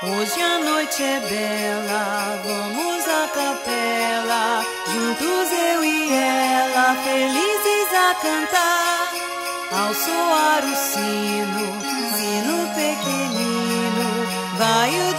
Hoje a noite é bela, vamos à capela, juntos eu e ela, felizes a cantar. Ao soar o sino, sino pequenino, vai o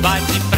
Vai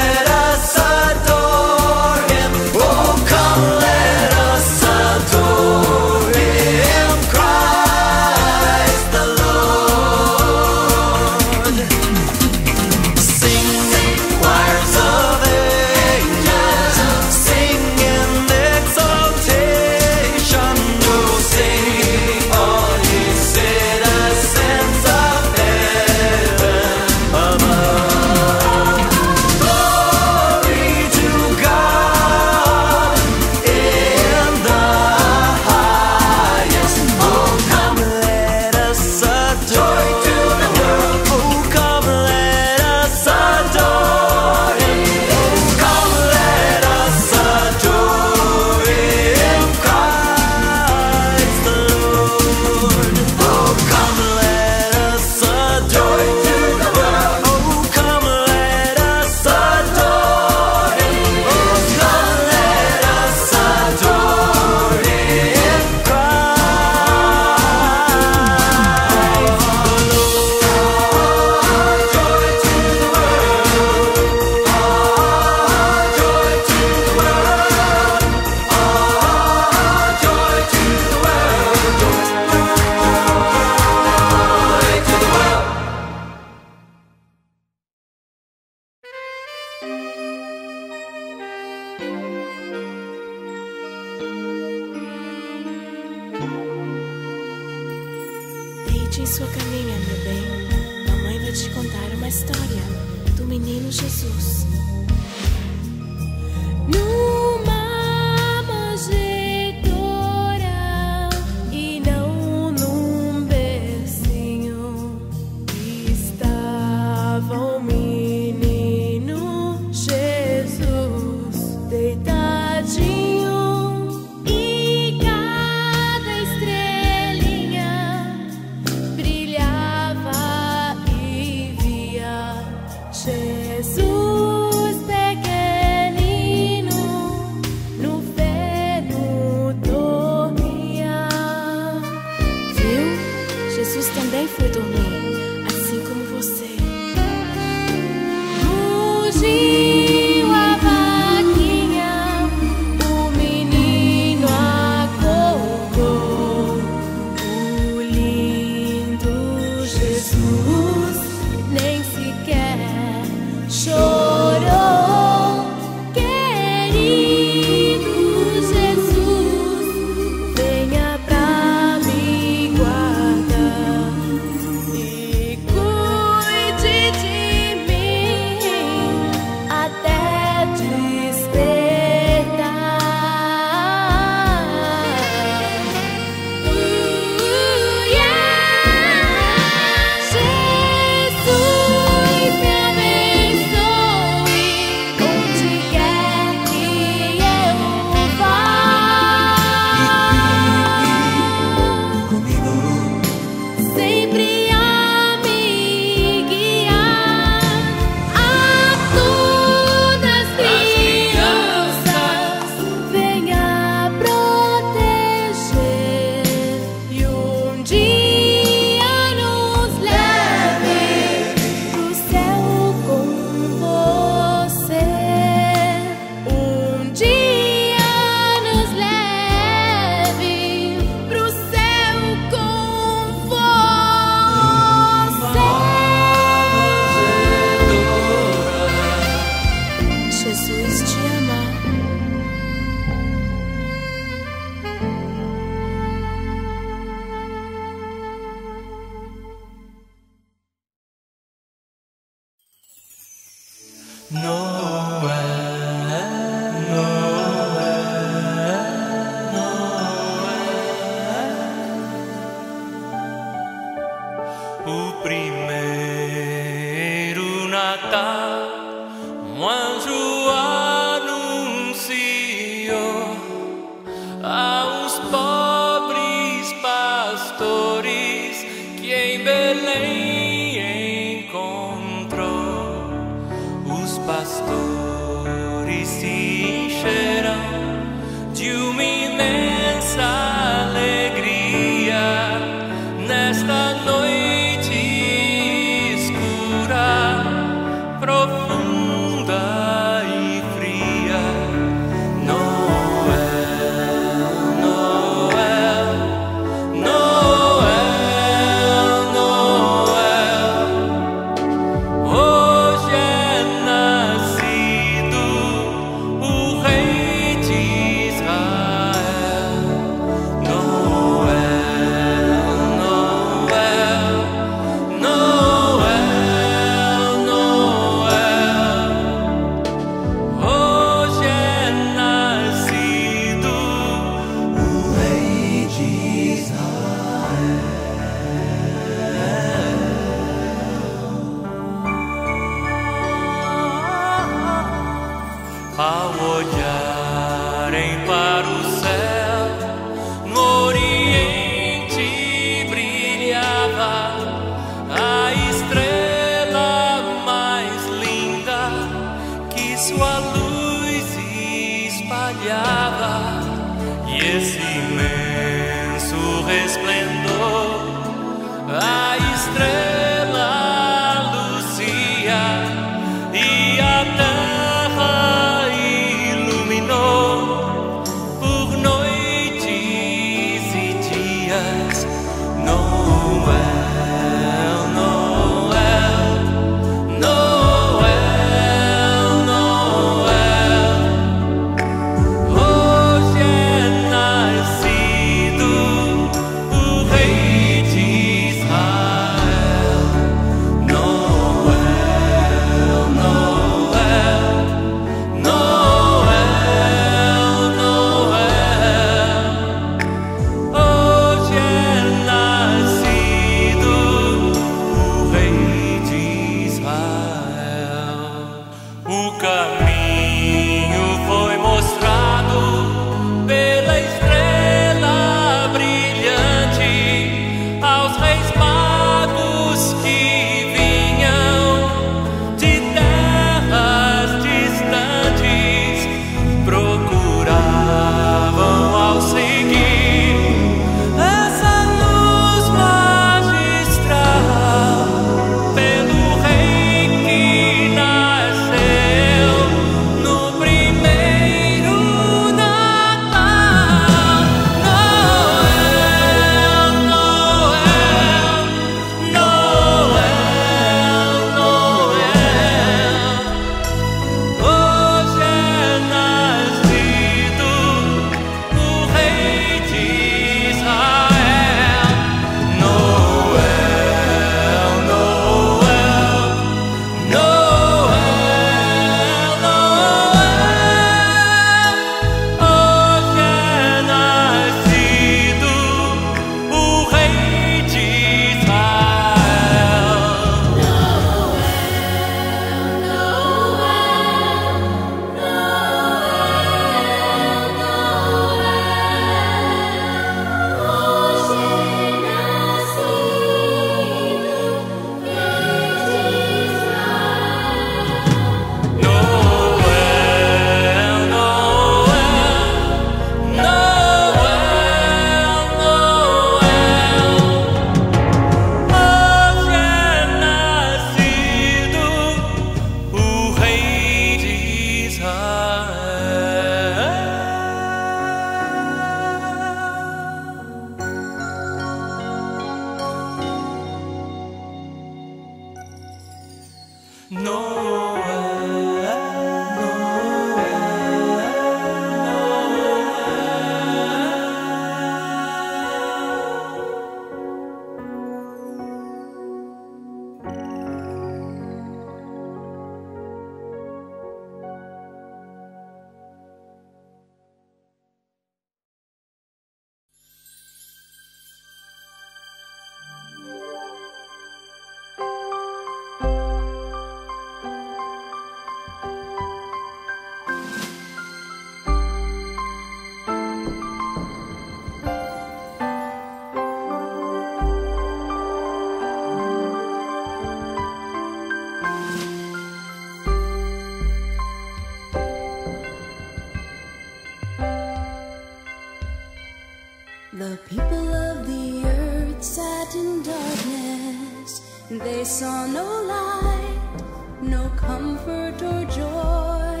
saw no light, no comfort or joy.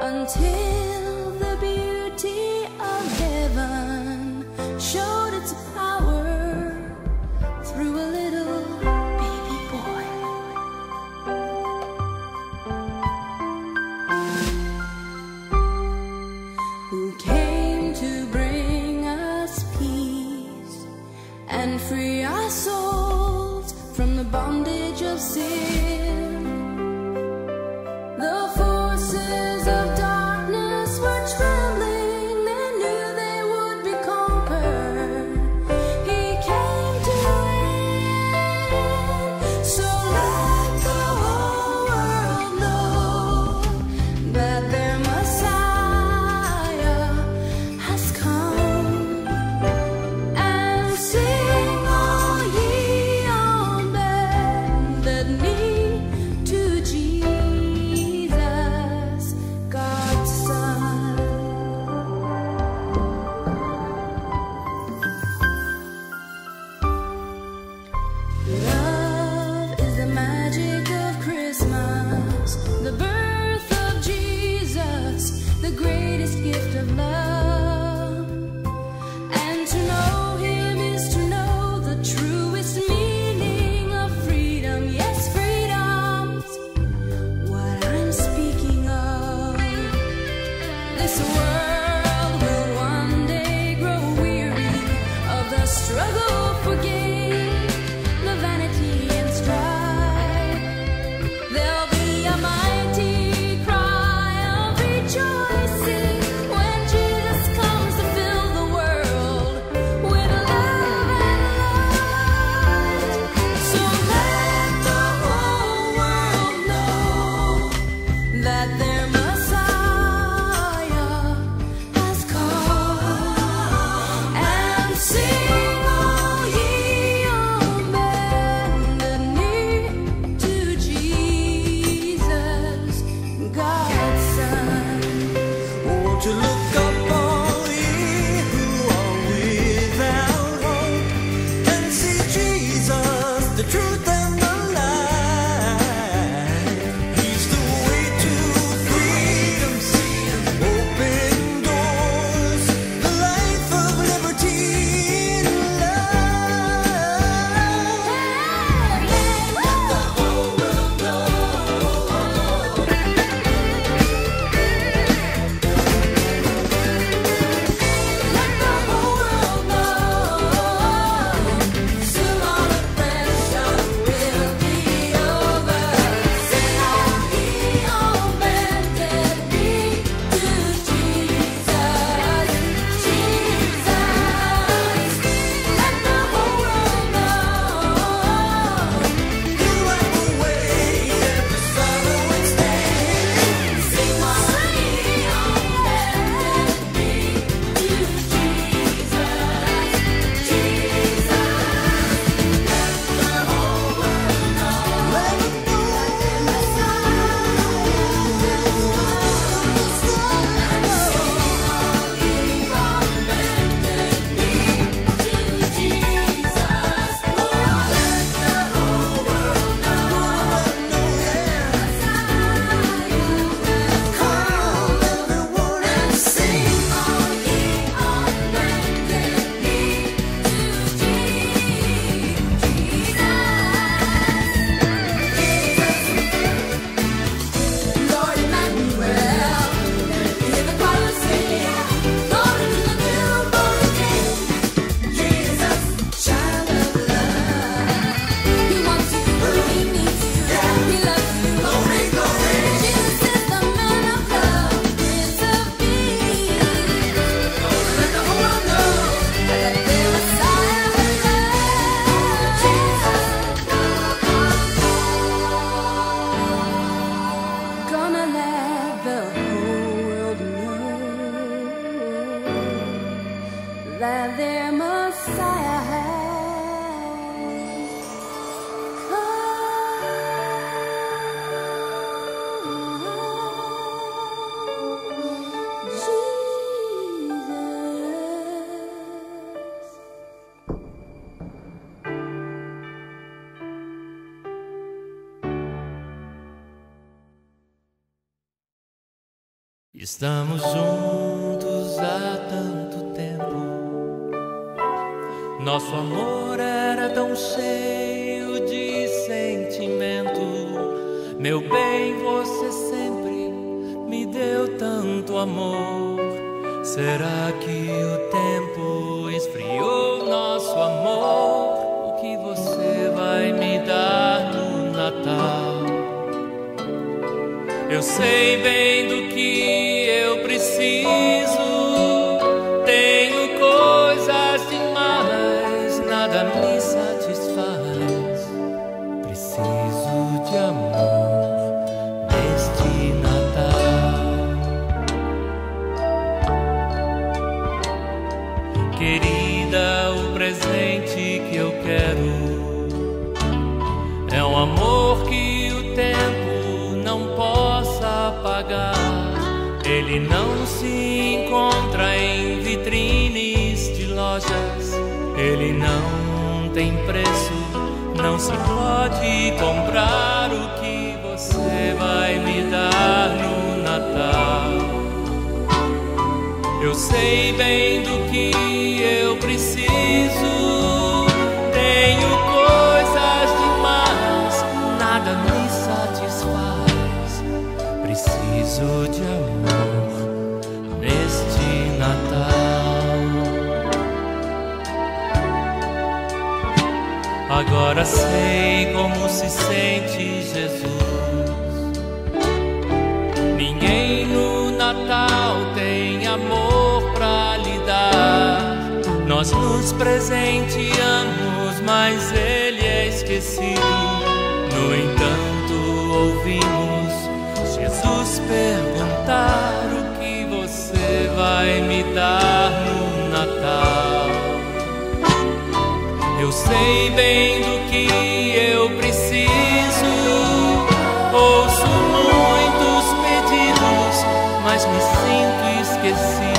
Until the whole world know that there Estamos juntos há tanto tempo. Nosso amor era tão cheio de sentimento. Meu bem, você sempre me deu tanto amor. Será que sei bem do que eu preciso. Tenho coisas demais, nada me satisfaz. Preciso de amor neste Natal. Agora sei como se sente Jesus. Ninguém no Natal tem amor. Nós nos presenteamos, mas ele é esquecido. No entanto, ouvimos Jesus perguntar o que você vai me dar no Natal. Eu sei bem do que eu preciso. Ouço muitos pedidos, mas me sinto esquecido.